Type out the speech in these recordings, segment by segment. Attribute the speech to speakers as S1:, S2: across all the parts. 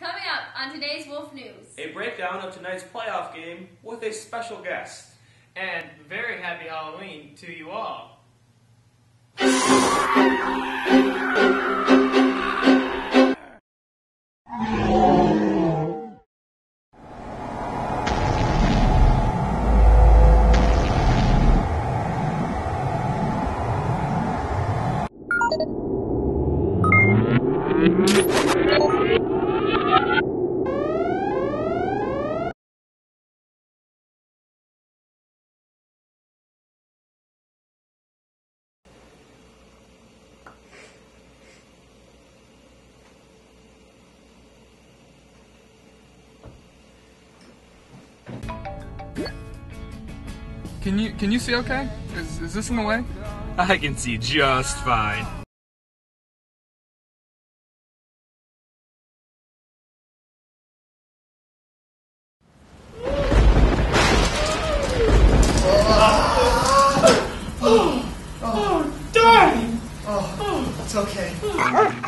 S1: Coming up on today's Wolf News.
S2: A breakdown of tonight's playoff game with a special guest.
S3: And very happy Halloween to you all.
S4: Can you can you see okay? Is, is this in the way?
S5: I can see just fine.
S6: Oh, oh okay.
S5: Oh my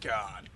S5: god.